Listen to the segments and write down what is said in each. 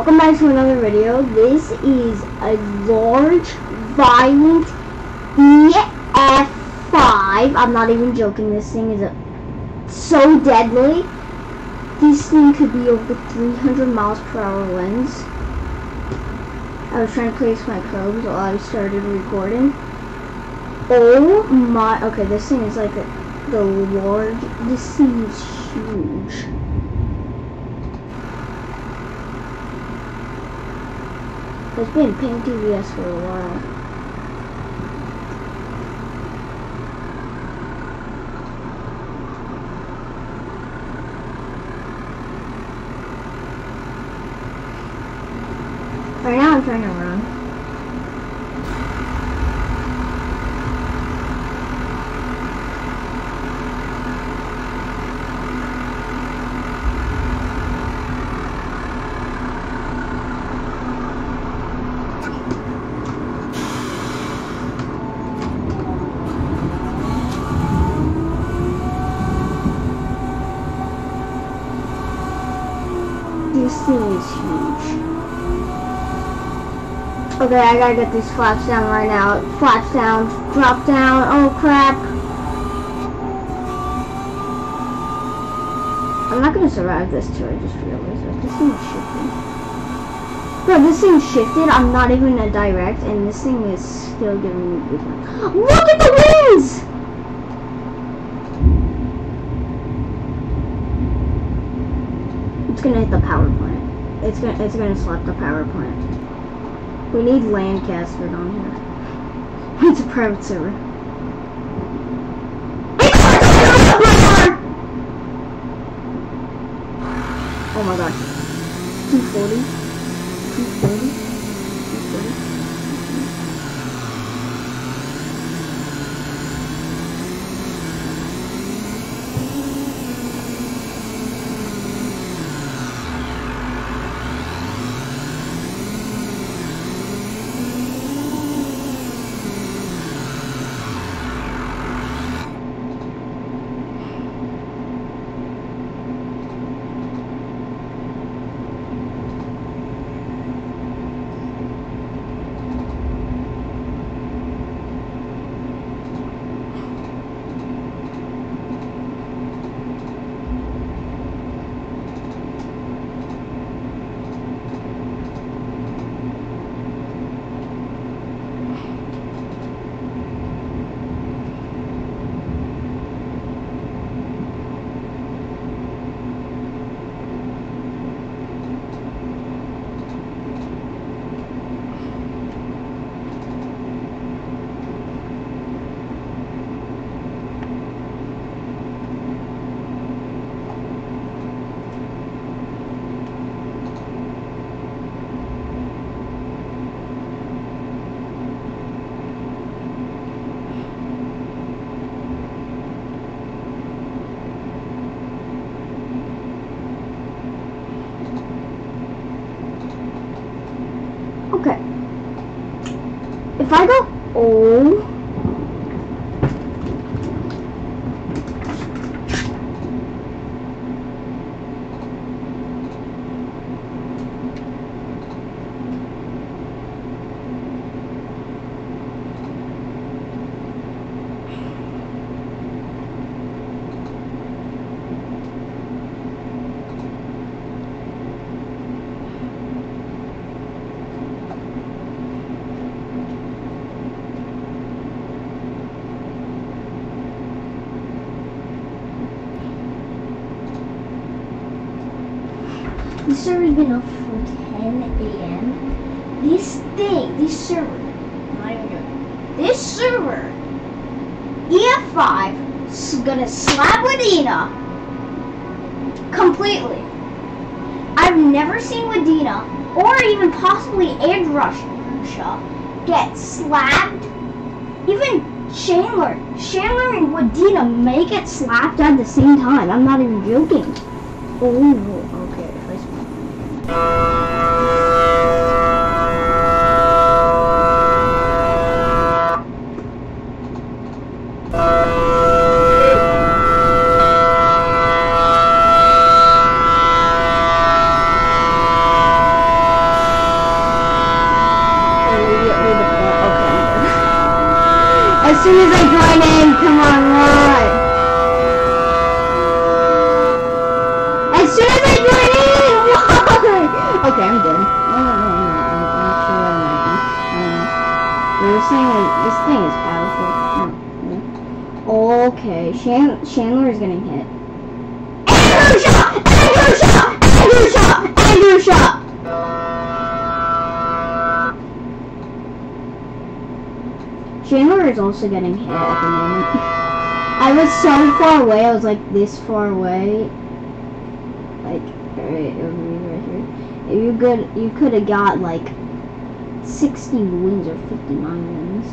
Welcome back to another video. This is a large, violent EF5. I'm not even joking. This thing is a, so deadly. This thing could be over 300 miles per hour winds. I was trying to place my probes while I started recording. Oh my, okay, this thing is like a, the large, this thing is huge. It's been paying TVS for a while. Right now I'm trying to run. This thing is huge. Okay, I gotta get these flaps down right now. Flaps down, drop down, oh crap. I'm not gonna survive this too, I just realized that. This thing is shifting. Bro, this thing shifted, I'm not even a direct, and this thing is still giving me movement. Look at the winds! It's gonna hit the power plant. It's gonna it's gonna slap the power plant. We need Lancaster on here. It's a private server. Oh my god. 240. 240. 240. This server's been up from 10 a.m. This thing, this server, not even joking. This server, EF5, is gonna slap Wadena completely. I've never seen Wadena, or even possibly Ed Russia, get slapped. Even Chandler, Chandler and Wadena may get slapped at the same time. I'm not even joking. Oh, I sp- As soon as I join in, come on, run. As soon as I join in, run. Okay, I'm done. No, no, no, no. I'm, I'm sure I'm ready. Um, this thing is, this thing is powerful. Okay, Chandler is getting hit. Andrew shot! Andrew shot! Andrew shot! Andrew shot! Chandler is also getting hit at the moment. I was so far away, I was like this far away. Like, right over right here. You could, you could have got like 60 wins or 59 wins.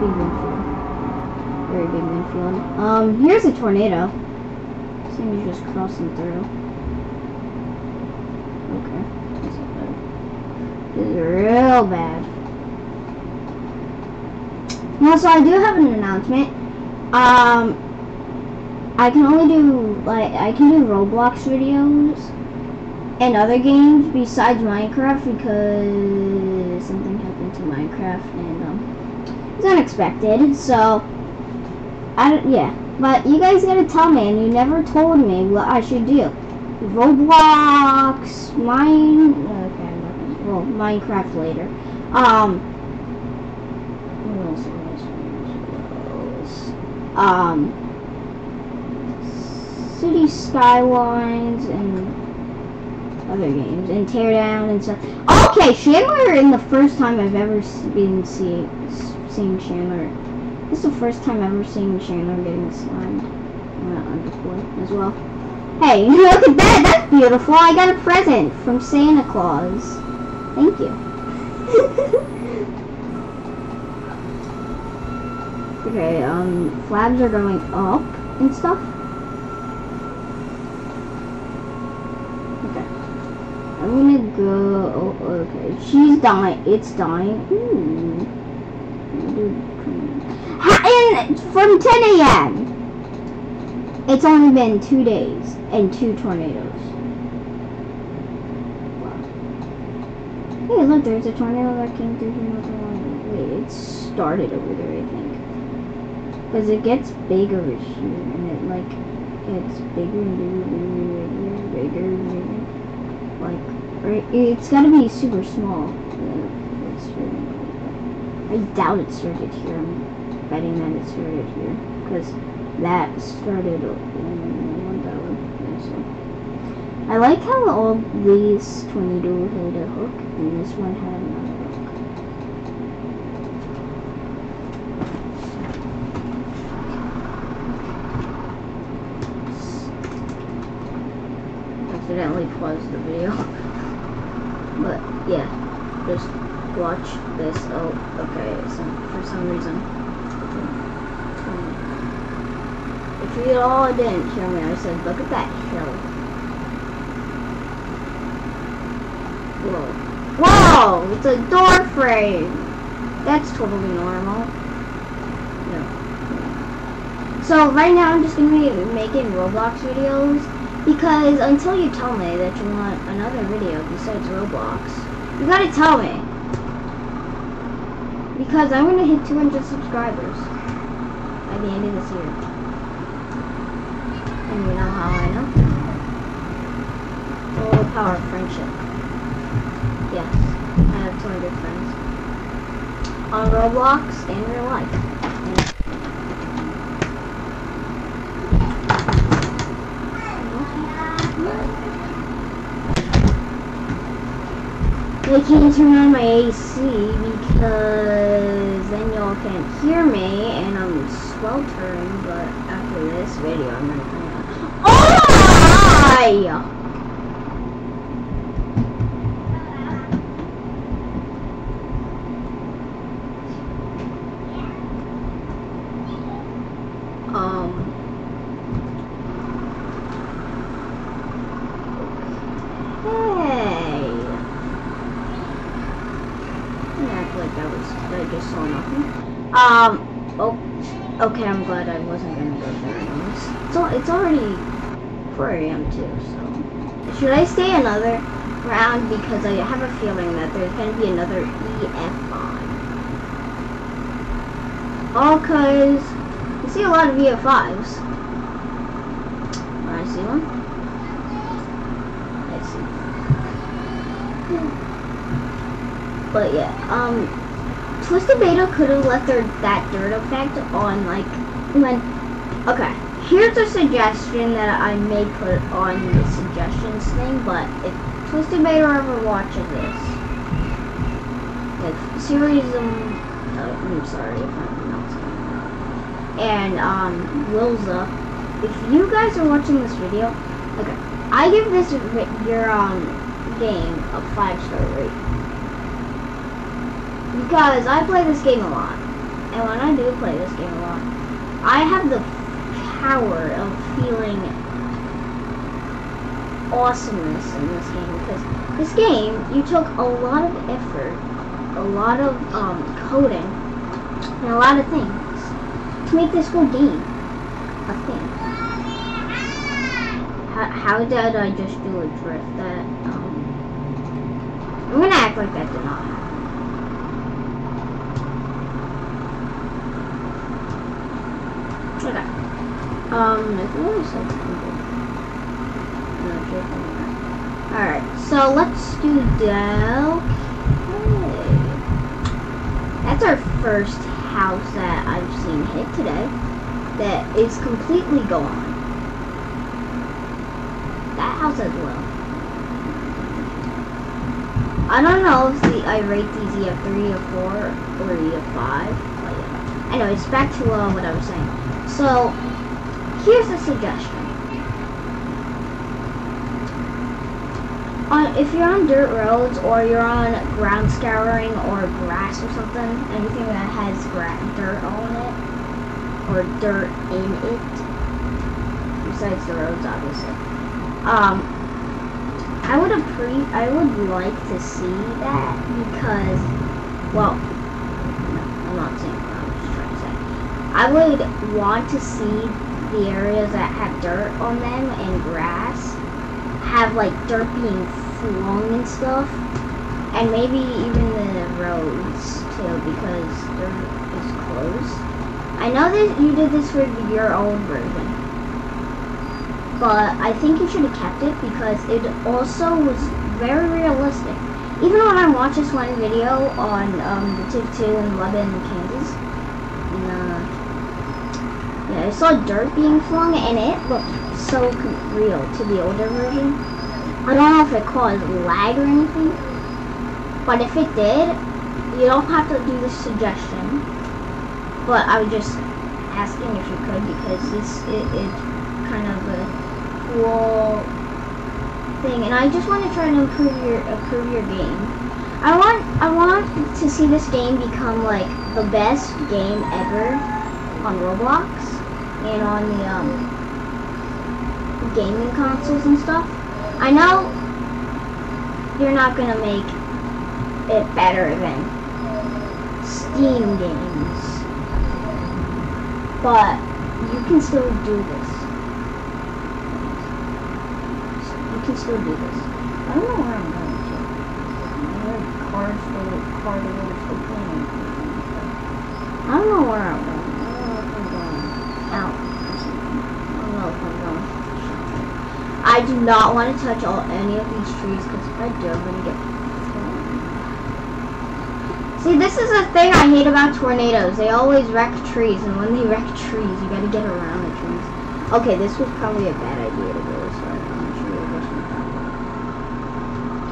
Big win field. Very big win field. Um, here's a tornado. Seems just crossing through. Okay. This is. Real bad. Also, I do have an announcement. Um, I can only do like I can do Roblox videos and other games besides Minecraft because something happened to Minecraft and um, it's unexpected. So, I don't, yeah. But you guys gotta tell me, and you never told me what I should do. Roblox, mine, okay, well, Minecraft later. Um, what else? Else? Um, City Skylines and other games and Teardown and stuff. Okay, Chandler in the first time I've ever been see, seeing Chandler. This is the first time I've ever seeing Chandler getting slimed uh, underfoot as well. Hey, look at that! That's beautiful. I got a present from Santa Claus. Thank you. okay, um, flags are going up and stuff. Okay. Go. Oh, okay. She's dying. It's dying. Ooh. And from 10 a.m. It's only been two days and two tornadoes. Wow. Hey, look, there's a tornado that came through here. Wait, it started over there, I think. Because it gets bigger here, and it, like, gets bigger and bigger, and bigger, bigger, bigger, bigger. Like, right, it's gotta be super small. I doubt it started here. I'm betting that it started here. Because that started. So. I like how all these tornadoes had a hook and this one had another hook. Accidentally paused the video. but yeah, just watch this. Oh, okay. So for some reason. If you all didn't hear me, I said, look at that hill. Whoa. Whoa! It's a door frame! That's totally normal. No. So right now I'm just gonna be making Roblox videos because until you tell me that you want another video besides Roblox, you gotta tell me. Because I'm gonna hit 200 subscribers by the end of this year. And you know how I know? The power of friendship. Yes, I have 200 friends. On Roblox and real life. I can't turn on my AC because then y'all can't hear me and I'm sweltering, but after this video I'm gonna turn it on. Oh! Um. Hey. Yeah, I feel like that was I just saw nothing. Um. Oh. Okay, I'm glad I wasn't gonna go there anyways. It's al- it's already 4 a.m. too, so should I stay another round because I have a feeling that there's gonna be another EF on. All cause I see a lot of VO5s. I see one. I see. But yeah, um, Twisted Beta could have left their that dirt effect on like when. Okay, here's a suggestion that I may put on the suggestions thing, but if Twisted Beta ever watches this, like series um, I'm sorry if I'm pronouncing and um Wilza, if you guys are watching this video, okay, I give this your um game a five star rate because I play this game a lot, and when I do play this game a lot, I have the power of feeling awesomeness in this game because this game you took a lot of effort, a lot of um, coding, and a lot of things to make this whole game a thing. How, how did I just do a drift? That um, I'm gonna act like that did not happen. Okay. Um, Alright, so let's do Del. Okay. That's our first house that I've seen hit today that is completely gone. That house as well. I don't know if the I rate these either 3 or 4 or either 5. But yeah. Anyways, back to uh, what I was saying. So, here's a suggestion. On, if you're on dirt roads or you're on ground scouring or grass or something, anything that has dirt on it, or dirt in it, besides the roads obviously, um, I would appre I would like to see that because, well, no, I'm not saying I would want to see the areas that have dirt on them and grass have like dirt being flung and stuff. And maybe even the roads too because is closed. I know that you did this for your old version. But I think you should have kept it because it also was very realistic. Even when I watched this one video on um, the TIF 2 in Lebanon, Kansas, in, uh, yeah, I saw dirt being flung and it looked so real to the older version. I don't know if it caused lag or anything, but if it did, you don't have to do the suggestion. But I was just asking if you could because this it, it's kind of a cool thing, and I just want to try to improve your improve your game. I want I want to see this game become like the best game ever on Roblox and on the um, gaming consoles and stuff. I know you're not gonna make it better than Steam games, but you can still do this. You can still do this. I don't know where I'm going to. Cars for cars for. I don't know where I'm going. I do not want to touch all any of these trees because if I do, I'm going to get See, this is the thing I hate about tornadoes. They always wreck trees, and when they wreck trees, you gotta get around the trees. Okay, this was probably a bad idea to go this way. I'm sure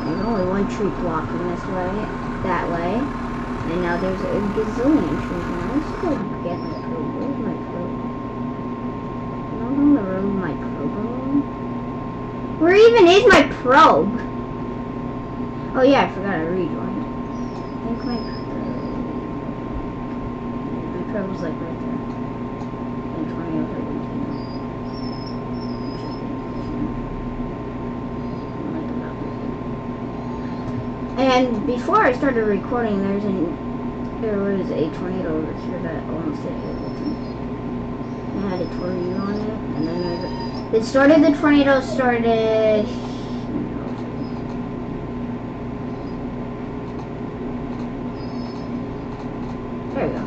There's only one tree blocking this way, that way, and now there's a gazillion trees now. Let's go get my probe. Where's my probe? Not on the road, my probe. Where even is my probe? Oh yeah, I forgot I rejoined. I think my probe... My probe was like right there. And 20 over And before I started recording, there's an there was a tornado over here that almost hit Hamilton. Had a tornado on it, and then it started, the tornado started... There we go.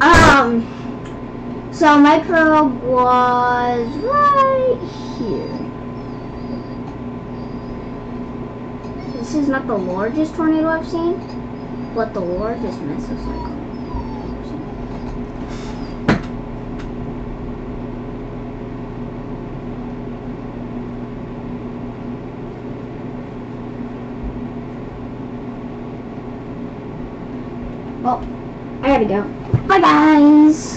Um, so my probe was right here. This is not the largest tornado I've seen, but the largest mesocyclone. Well, I gotta go. Bye, guys.